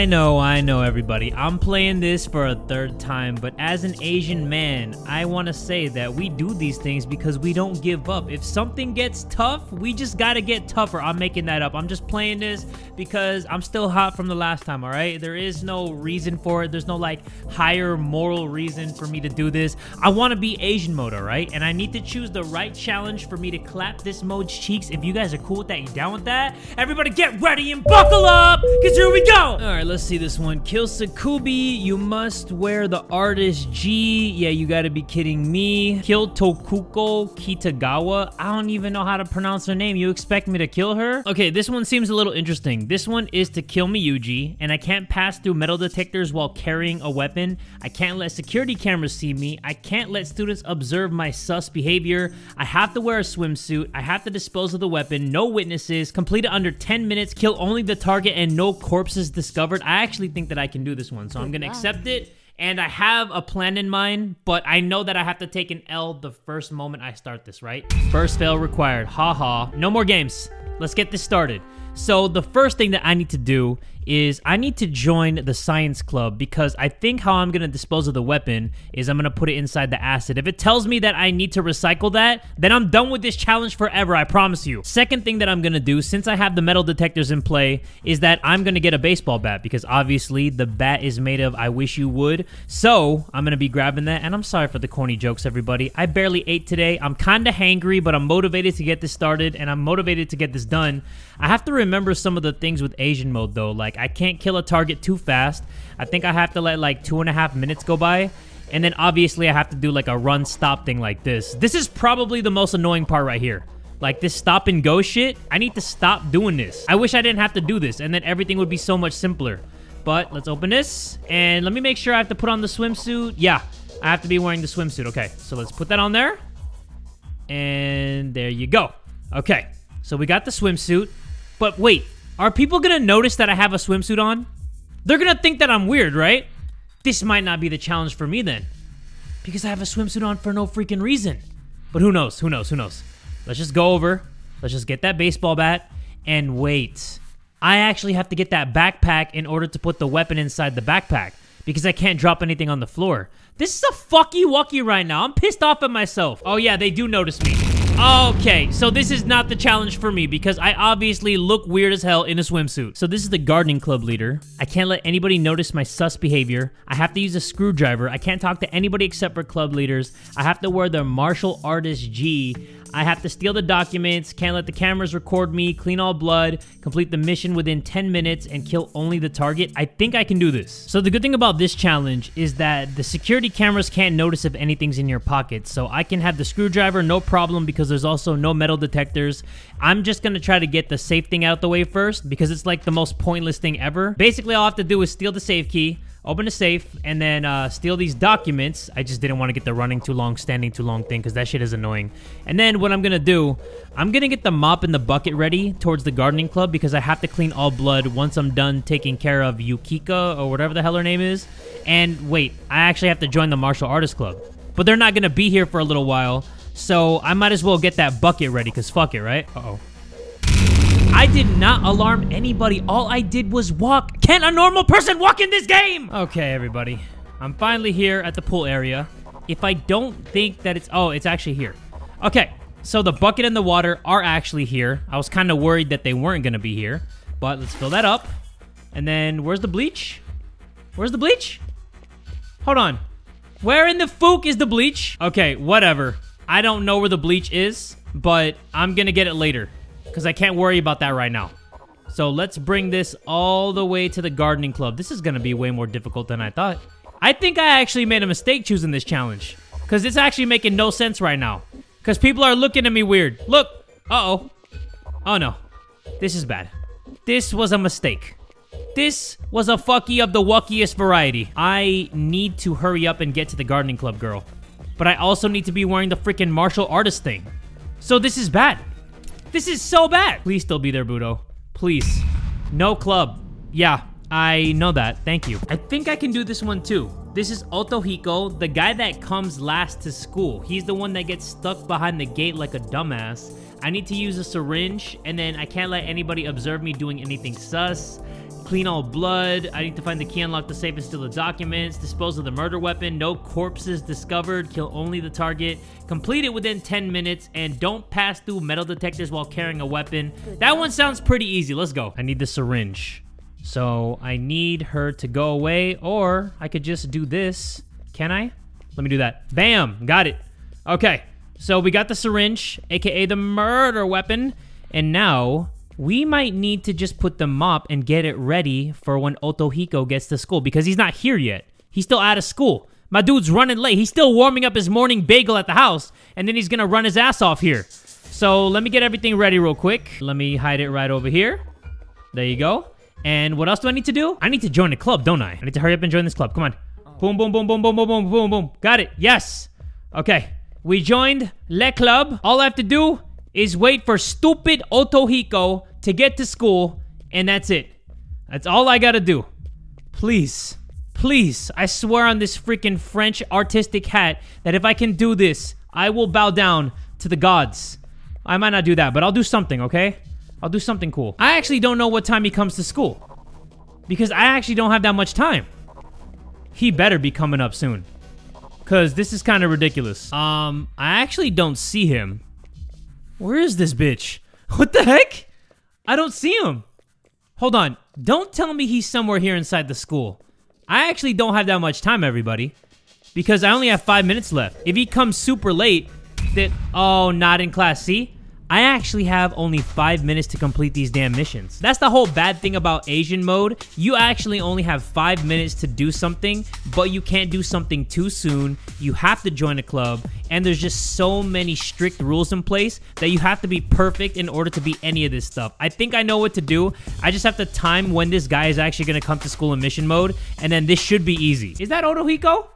I know, I know, everybody. I'm playing this for a third time, but as an Asian man, I want to say that we do these things because we don't give up. If something gets tough, we just got to get tougher. I'm making that up. I'm just playing this because I'm still hot from the last time, all right? There is no reason for it. There's no, like, higher moral reason for me to do this. I want to be Asian mode, all right? And I need to choose the right challenge for me to clap this mode's cheeks. If you guys are cool with that, you down with that? Everybody get ready and buckle up, because here we go! All right, let's see this one. Kill Sakubi, you must wear the artist G. Yeah, you gotta be kidding me. Kill Tokuko Kitagawa. I don't even know how to pronounce her name. You expect me to kill her? Okay, this one seems a little interesting. This one is to kill Miyuji, and I can't pass through metal detectors while carrying a weapon. I can't let security cameras see me. I can't let students observe my sus behavior. I have to wear a swimsuit. I have to dispose of the weapon. No witnesses. Complete it under 10 minutes. Kill only the target and no corpses discovered. I actually think that I can do this one, so I'm gonna accept it. And I have a plan in mind, but I know that I have to take an L the first moment I start this, right? First fail required. Haha. -ha. No more games. Let's get this started. So the first thing that I need to do is I need to join the science club because I think how I'm going to dispose of the weapon is I'm going to put it inside the acid. If it tells me that I need to recycle that, then I'm done with this challenge forever, I promise you. Second thing that I'm going to do, since I have the metal detectors in play, is that I'm going to get a baseball bat because obviously the bat is made of I wish you would. So I'm going to be grabbing that and I'm sorry for the corny jokes, everybody. I barely ate today. I'm kind of hangry, but I'm motivated to get this started and I'm motivated to get this done. I have to remember some of the things with Asian mode though, like I can't kill a target too fast. I think I have to let like two and a half minutes go by. And then obviously I have to do like a run stop thing like this. This is probably the most annoying part right here. Like this stop and go shit. I need to stop doing this. I wish I didn't have to do this and then everything would be so much simpler. But let's open this and let me make sure I have to put on the swimsuit. Yeah, I have to be wearing the swimsuit. Okay, so let's put that on there. And there you go. Okay, so we got the swimsuit. But wait, are people gonna notice that I have a swimsuit on? They're gonna think that I'm weird, right? This might not be the challenge for me then. Because I have a swimsuit on for no freaking reason. But who knows? Who knows? Who knows? Let's just go over. Let's just get that baseball bat and wait. I actually have to get that backpack in order to put the weapon inside the backpack because I can't drop anything on the floor. This is a fucky wucky right now. I'm pissed off at myself. Oh yeah, they do notice me. Okay, so this is not the challenge for me because I obviously look weird as hell in a swimsuit. So this is the gardening club leader. I can't let anybody notice my sus behavior. I have to use a screwdriver. I can't talk to anybody except for club leaders. I have to wear the martial artist G. I have to steal the documents, can't let the cameras record me, clean all blood, complete the mission within 10 minutes, and kill only the target. I think I can do this. So the good thing about this challenge is that the security cameras can't notice if anything's in your pocket. So I can have the screwdriver, no problem, because there's also no metal detectors. I'm just to try to get the safe thing out of the way first, because it's like the most pointless thing ever. Basically, all I have to do is steal the safe key, open the safe, and then uh, steal these documents. I just didn't want to get the running too long, standing too long thing, because that shit is annoying. And then what I'm going to do, I'm going to get the mop and the bucket ready towards the gardening club, because I have to clean all blood once I'm done taking care of Yukika, or whatever the hell her name is. And wait, I actually have to join the martial artist club. But they're not going to be here for a little while, so I might as well get that bucket ready, because fuck it, right? Uh-oh. I did not alarm anybody. All I did was walk. Can a normal person walk in this game? Okay, everybody. I'm finally here at the pool area. If I don't think that it's... Oh, it's actually here. Okay, so the bucket and the water are actually here. I was kind of worried that they weren't going to be here. But let's fill that up. And then, where's the bleach? Where's the bleach? Hold on. Where in the fook is the bleach? Okay, whatever. I don't know where the bleach is, but I'm going to get it later because I can't worry about that right now. So let's bring this all the way to the gardening club. This is going to be way more difficult than I thought. I think I actually made a mistake choosing this challenge because it's actually making no sense right now because people are looking at me weird. Look. Uh-oh. Oh, no. This is bad. This was a mistake. This was a fucky of the wuckiest variety. I need to hurry up and get to the gardening club, girl. But I also need to be wearing the freaking martial artist thing. So this is bad. This is so bad. Please still be there, Budo. Please. No club. Yeah. I know that. Thank you. I think I can do this one too. This is Otohiko, the guy that comes last to school. He's the one that gets stuck behind the gate like a dumbass. I need to use a syringe, and then I can't let anybody observe me doing anything sus. Clean all blood. I need to find the key, unlock the safe, and steal the documents. Dispose of the murder weapon. No corpses discovered. Kill only the target. Complete it within 10 minutes. And don't pass through metal detectors while carrying a weapon. That one sounds pretty easy. Let's go. I need the syringe. So I need her to go away, or I could just do this. Can I? Let me do that. Bam! Got it. Okay. So we got the syringe, aka the murder weapon. And now we might need to just put the mop and get it ready for when Otohiko gets to school because he's not here yet. He's still out of school. My dude's running late. He's still warming up his morning bagel at the house, and then he's gonna run his ass off here. So let me get everything ready real quick. Let me hide it right over here. There you go. And what else do I need to do? I need to join a club, don't I? I need to hurry up and join this club. Come on. Boom, boom, boom, boom, boom, boom, boom, boom, boom. Got it. Yes. Okay. We joined Le Club. All I have to do is wait for stupid Otohiko to get to school, and that's it. That's all I gotta do. Please. Please. I swear on this freaking French artistic hat that if I can do this, I will bow down to the gods. I might not do that, but I'll do something, okay? I'll do something cool. I actually don't know what time he comes to school. Because I actually don't have that much time. He better be coming up soon. Because this is kind of ridiculous. Um, I actually don't see him. Where is this bitch? What the heck? I don't see him. Hold on. Don't tell me he's somewhere here inside the school. I actually don't have that much time, everybody. Because I only have five minutes left. If he comes super late, then... Oh, not in class. See? I actually have only five minutes to complete these damn missions. That's the whole bad thing about Asian mode. You actually only have five minutes to do something, but you can't do something too soon. You have to join a club, and there's just so many strict rules in place that you have to be perfect in order to be any of this stuff. I think I know what to do. I just have to time when this guy is actually going to come to school in mission mode, and then this should be easy. Is that Otohiko?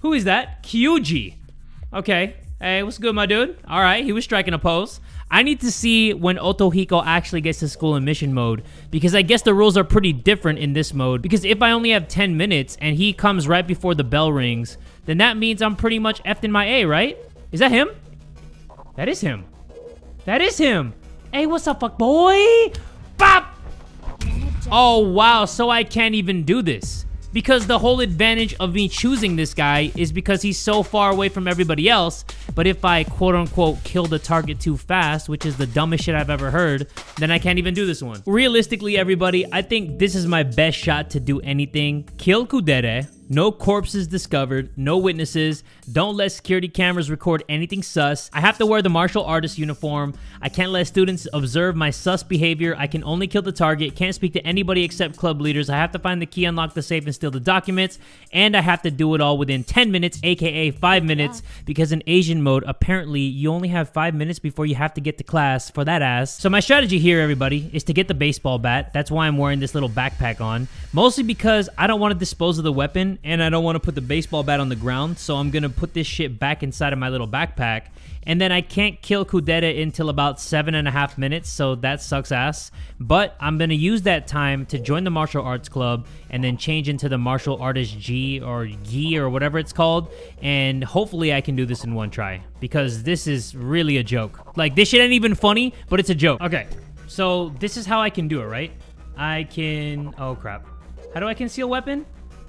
Who is that? Kyuji. Okay. Hey, what's good, my dude? All right, he was striking a pose. I need to see when Otohiko actually gets to school in mission mode because I guess the rules are pretty different in this mode because if I only have 10 minutes and he comes right before the bell rings, then that means I'm pretty much effed in my A, right? Is that him? That is him. That is him. Hey, what's up, fuck boy? Bop! Oh, wow, so I can't even do this because the whole advantage of me choosing this guy is because he's so far away from everybody else. But if I quote unquote kill the target too fast, which is the dumbest shit I've ever heard, then I can't even do this one. Realistically, everybody, I think this is my best shot to do anything. Kill Kudere, no corpses discovered, no witnesses. Don't let security cameras record anything sus. I have to wear the martial artist uniform. I can't let students observe my sus behavior. I can only kill the target. Can't speak to anybody except club leaders. I have to find the key, unlock the safe, and steal the documents. And I have to do it all within 10 minutes, aka 5 minutes, because in Asian mode, apparently you only have 5 minutes before you have to get to class for that ass. So my strategy here, everybody, is to get the baseball bat. That's why I'm wearing this little backpack on. Mostly because I don't want to dispose of the weapon and I don't want to put the baseball bat on the ground, so I'm going to put this shit back inside of my little backpack. And then I can't kill Kudere until about seven and a half minutes, so that sucks ass. But I'm going to use that time to join the martial arts club and then change into the martial artist G or Gi or whatever it's called. And hopefully I can do this in one try because this is really a joke. Like, this shit ain't even funny, but it's a joke. Okay, so this is how I can do it, right? I can... Oh, crap. How do I conceal weapon?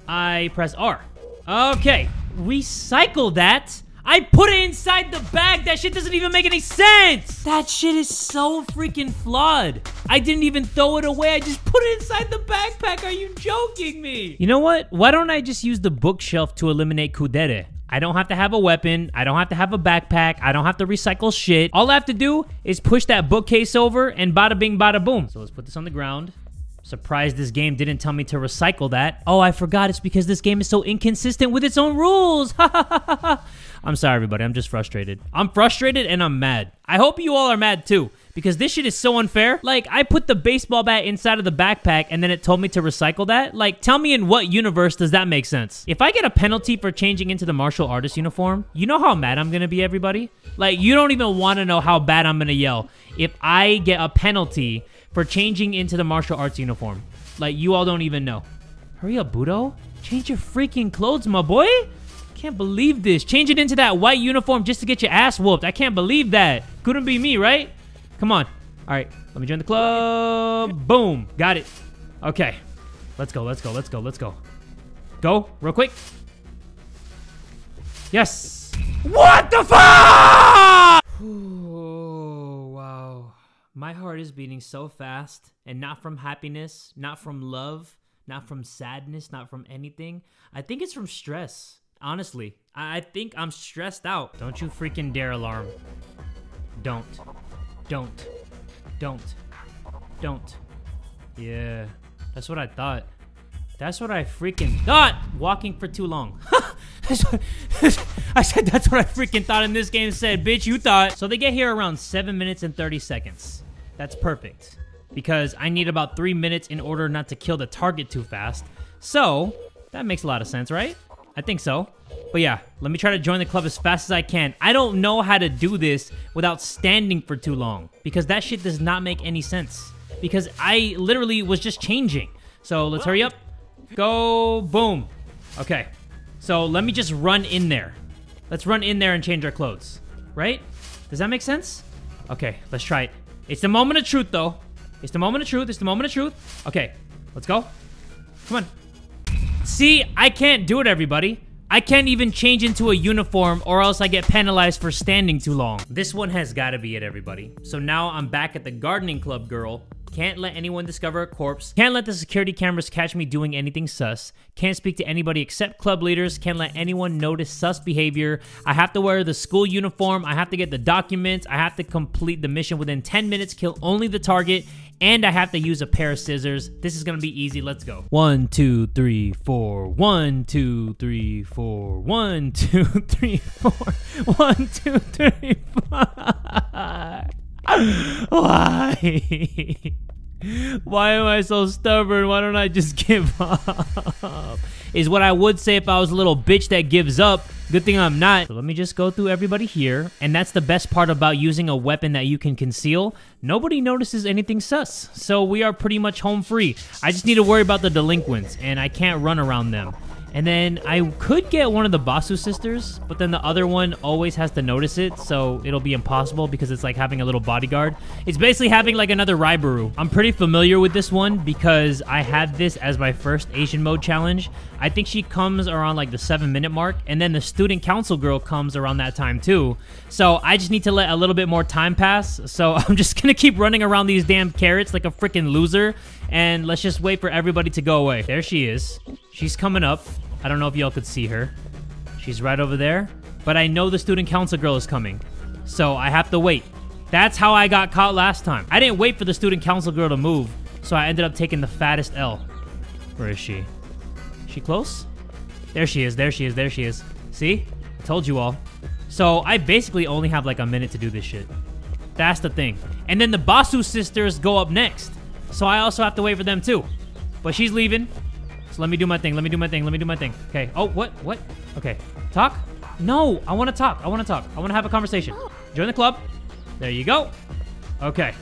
I press R. Okay, recycle that. I put it inside the bag. That shit doesn't even make any sense. That shit is so freaking flawed. I didn't even throw it away. I just put it inside the backpack. Are you joking me? You know what? Why don't I just use the bookshelf to eliminate Kudere? I don't have to have a weapon. I don't have to have a backpack. I don't have to recycle shit. All I have to do is push that bookcase over and bada bing, bada boom. So let's put this on the ground. Surprised this game didn't tell me to recycle that. Oh, I forgot. It's because this game is so inconsistent with its own rules. I'm sorry, everybody. I'm just frustrated. I'm frustrated and I'm mad. I hope you all are mad too because this shit is so unfair. Like, I put the baseball bat inside of the backpack and then it told me to recycle that. Like, tell me in what universe does that make sense? If I get a penalty for changing into the martial artist uniform, you know how mad I'm gonna be, everybody? Like, you don't even want to know how bad I'm gonna yell if I get a penalty for changing into the martial arts uniform. Like, you all don't even know. Hurry up, Budo. Change your freaking clothes, my boy. Can't believe this. Change it into that white uniform just to get your ass whooped. I can't believe that. Couldn't be me, right? Come on. All right, let me join the club. Boom. Got it. Okay. Let's go, let's go, let's go, let's go. Go, real quick. Yes. What the fuck? My heart is beating so fast, and not from happiness, not from love, not from sadness, not from anything. I think it's from stress. Honestly, I I think I'm stressed out. Don't you freaking dare alarm. Don't. Don't. Don't. Don't. Yeah, that's what I thought. That's what I freaking thought. Walking for too long. I said that's what I freaking thought in this game said, bitch, you thought. So they get here around 7 minutes and 30 seconds. That's perfect. Because I need about 3 minutes in order not to kill the target too fast. So, that makes a lot of sense, right? I think so. But yeah, let me try to join the club as fast as I can. I don't know how to do this without standing for too long. Because that shit does not make any sense. Because I literally was just changing. So let's hurry up. Go, boom. Okay. So let me just run in there. Let's run in there and change our clothes. Right? Does that make sense? Okay, let's try it. It's the moment of truth, though. It's the moment of truth. It's the moment of truth. Okay, let's go. Come on. See, I can't do it, everybody. I can't even change into a uniform or else I get penalized for standing too long. This one has got to be it, everybody. So now I'm back at the gardening club girl. Can't let anyone discover a corpse. Can't let the security cameras catch me doing anything sus. Can't speak to anybody except club leaders. Can't let anyone notice sus behavior. I have to wear the school uniform. I have to get the documents. I have to complete the mission within 10 minutes, kill only the target, and I have to use a pair of scissors. This is gonna be easy. Let's go. One, two, three, four. One, two, three, four. One, two, three, four. One, two, three, four. Why? Why am I so stubborn? Why don't I just give up? Is what I would say if I was a little bitch that gives up. Good thing I'm not. So let me just go through everybody here. And that's the best part about using a weapon that you can conceal. Nobody notices anything sus. So we are pretty much home free. I just need to worry about the delinquents, and I can't run around them. And then I could get one of the Basu sisters, but then the other one always has to notice it, so it'll be impossible because it's like having a little bodyguard. It's basically having like another Raibaru. I'm pretty familiar with this one because I had this as my first Asian mode challenge. I think she comes around like the seven minute mark, and then the student council girl comes around that time too. So I just need to let a little bit more time pass. So I'm just gonna keep running around these damn carrots like a freaking loser, and let's just wait for everybody to go away. There she is. She's coming up. I don't know if y'all could see her. She's right over there. But I know the student council girl is coming. So I have to wait. That's how I got caught last time. I didn't wait for the student council girl to move. So I ended up taking the fattest L. Where is she? She close? There she is. There she is. There she is. See? I told you all. So I basically only have like a minute to do this shit. That's the thing. And then the Basu sisters go up next. So I also have to wait for them too. But she's leaving. Let me do my thing. Let me do my thing. Let me do my thing. Okay. Oh, what? What? Okay. Talk? No, I want to talk. I want to talk. I want to have a conversation. Join the club. There you go. Okay.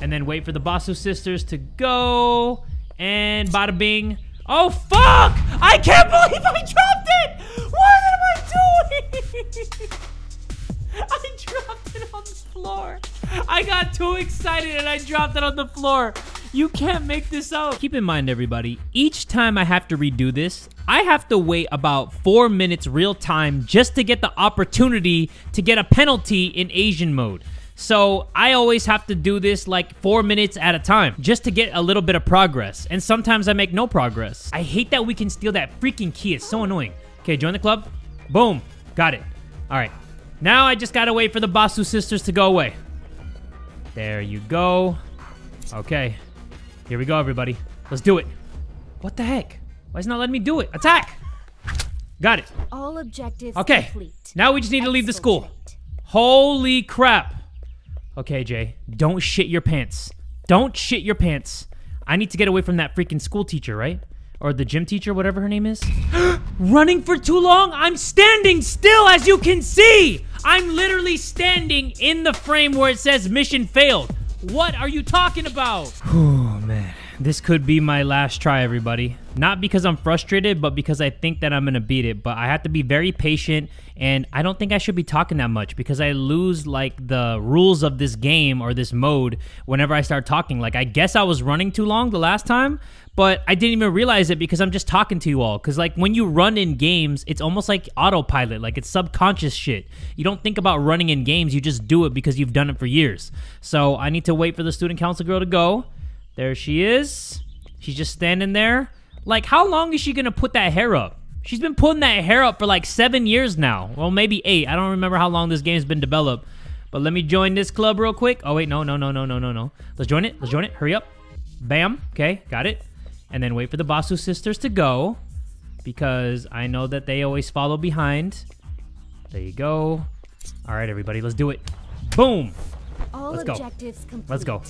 And then wait for the Basu sisters to go. And bada bing. Oh, fuck! I can't believe I dropped it! What am I doing? I dropped it on the floor. I got too excited and I dropped it on the floor. You can't make this up. Keep in mind, everybody, each time I have to redo this, I have to wait about four minutes real time just to get the opportunity to get a penalty in Asian mode. So I always have to do this like four minutes at a time just to get a little bit of progress. And sometimes I make no progress. I hate that we can steal that freaking key. It's so annoying. Okay, join the club. Boom. Got it. All right. Now I just gotta wait for the Basu sisters to go away. There you go. Okay. Here we go, everybody. Let's do it. What the heck? Why is it not letting me do it? Attack! Got it. All objectives Okay. complete. Now we just need to leave the school. Holy crap. Okay, Jay. Don't shit your pants. Don't shit your pants. I need to get away from that freaking school teacher, right? Or the gym teacher, whatever her name is. Running for too long? I'm standing still, as you can see. I'm literally standing in the frame where it says mission failed. What are you talking about? Oh, man. This could be my last try, everybody. Not because I'm frustrated, but because I think that I'm going to beat it. But I have to be very patient, and I don't think I should be talking that much because I lose, like, the rules of this game or this mode whenever I start talking. Like, I guess I was running too long the last time, but I didn't even realize it because I'm just talking to you all. Because, like, when you run in games, it's almost like autopilot, like, it's subconscious shit. You don't think about running in games, you just do it because you've done it for years. So I need to wait for the student council girl to go. There she is. She's just standing there. Like, how long is she gonna put that hair up? She's been putting that hair up for like seven years now. Well, maybe eight. I don't remember how long this game's been developed. But let me join this club real quick. Oh, wait, no, no, no, no, no, no, no. Let's join it. Let's join it. Hurry up. Bam. Okay, got it. And then wait for the Basu sisters to go. Because I know that they always follow behind. There you go. All right, everybody, let's do it. Boom. All Let's go. objectives complete. Let's go.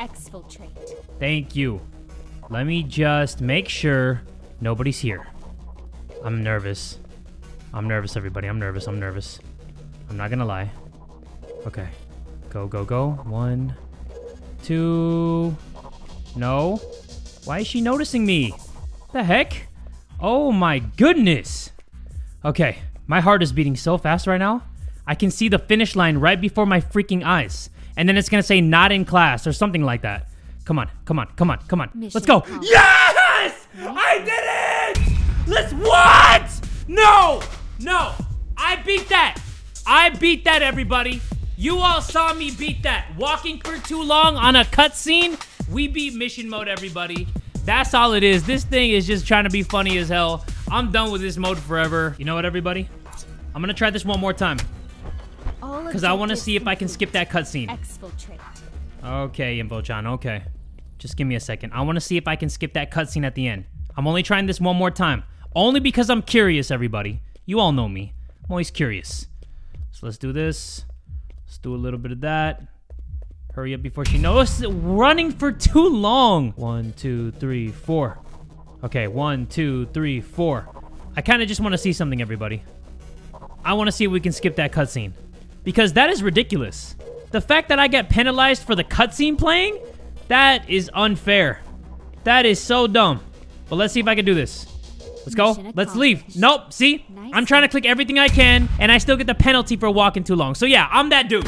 Exfiltrate. Thank you. Let me just make sure nobody's here. I'm nervous. I'm nervous, everybody. I'm nervous. I'm nervous. I'm not gonna lie. Okay. Go, go, go. One, two. No. Why is she noticing me? The heck? Oh my goodness. Okay. My heart is beating so fast right now. I can see the finish line right before my freaking eyes. And then it's gonna say not in class or something like that. Come on, come on, come on, come on. Mission Let's go. accomplished. Yes! I did it! Let's what? No! No! I beat that! I beat that, everybody! You all saw me beat that. Walking for too long on a cutscene, we beat mission mode, everybody. That's all it is. This thing is just trying to be funny as hell. I'm done with this mode forever. You know what, everybody? I'm gonna try this one more time. Because I want to see if I can skip that cutscene. Okay, Infochan, okay. Just give me a second. I want to see if I can skip that cutscene at the end. I'm only trying this one more time. Only because I'm curious, everybody. You all know me. I'm always curious. So let's do this. Let's do a little bit of that. Hurry up before she knows. Running for too long. One, two, three, four. Okay, one, two, three, four. I kind of just want to see something, everybody. I want to see if we can skip that cutscene. Because that is ridiculous. The fact that I get penalized for the cutscene playing, that is unfair. That is so dumb. But let's see if I can do this. Let's go. Let's leave. Nope. See? I'm trying to click everything I can, and I still get the penalty for walking too long. So yeah, I'm that dude.